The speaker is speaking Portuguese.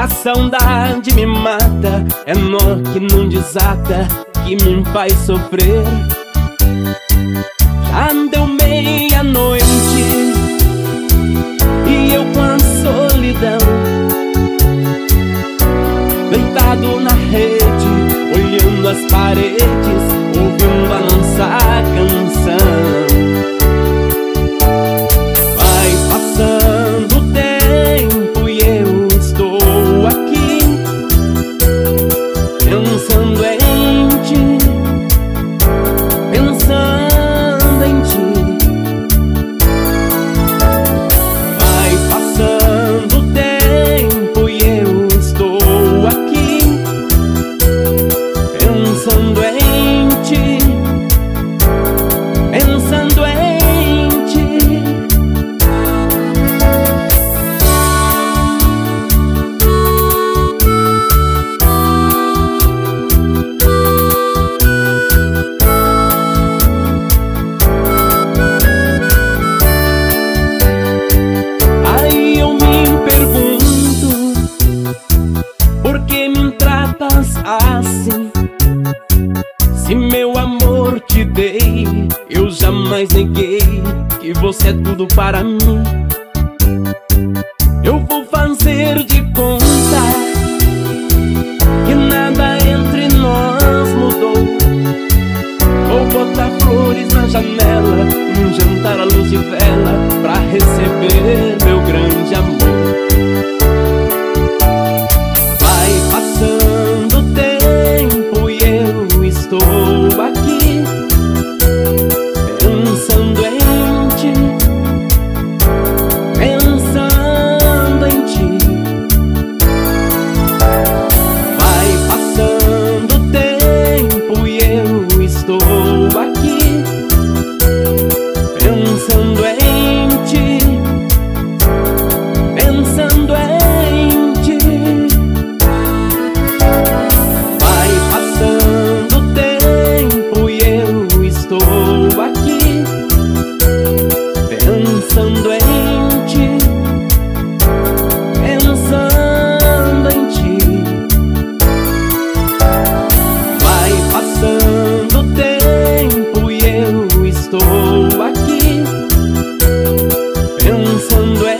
A saudade me mata, é nó que não desata, que me faz sofrer. amor te dei, eu jamais neguei que você é tudo para mim. Eu vou fazer de conta que nada entre nós mudou. Vou botar flores na janela, um jantar à luz de vela pra receber meu grande amor. Vai passando o tempo e eu estou aqui. mundo es